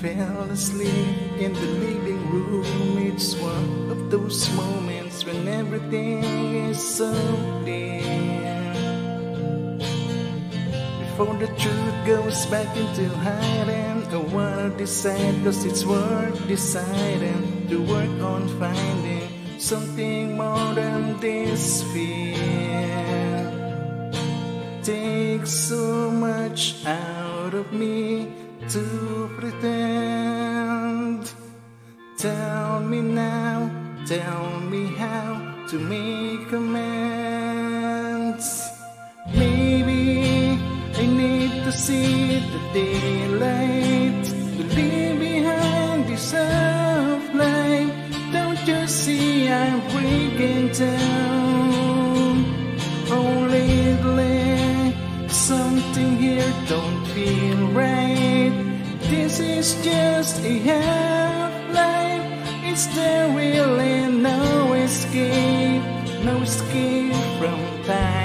fell asleep in the living room. It's one of those moments when everything is so clear. Before the truth goes back into hiding, I wanna decide, cause it's worth deciding to work on finding something more than this fear. So much out of me to pretend. Tell me now, tell me how to make amends. Maybe I need to see the daylight, to leave behind this half life. Don't you see I'm breaking down? Something here don't feel right. This is just a half life. Is there really no escape? No escape from time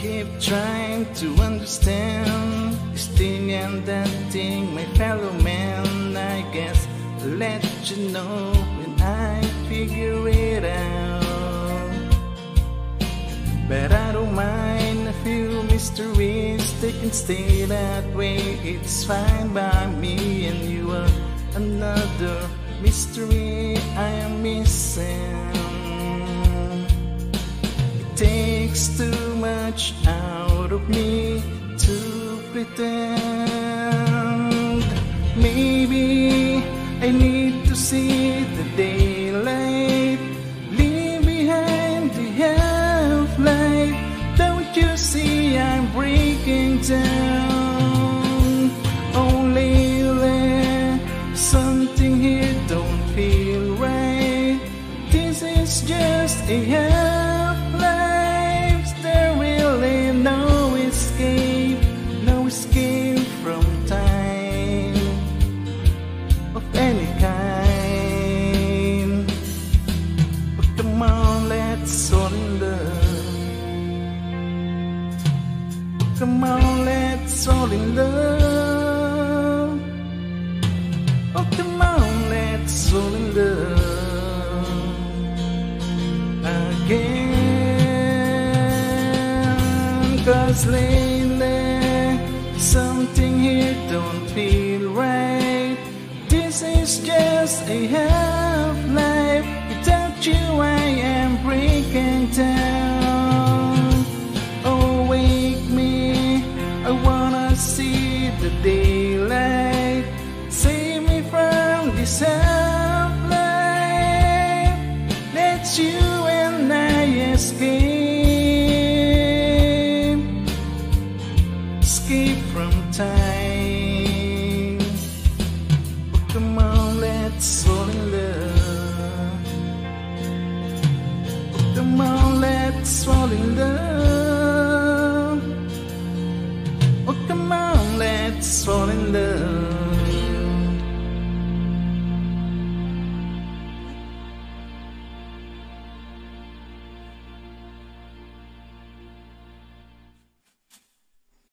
Keep trying to understand this thing and that thing, my fellow man. I guess I'll let you know when I figure it out. But I don't mind a few mysteries, they can stay that way. It's fine by me, and you are another mystery I am missing. It takes too much out of me to pretend. Maybe I need to see the daylight, leave behind the half light. Don't you see I'm breaking down? Oh, lately, something here don't feel right. This is just a Come on, let's fall in love. Oh, come on, let's fall in love again. Cause lately, something here don't feel right. This is just a half daylight. Save me from this life. Let you and I escape. Escape from time. Oh, come on, let's fall in love. Oh, come on, let's fall in love. it's falling down.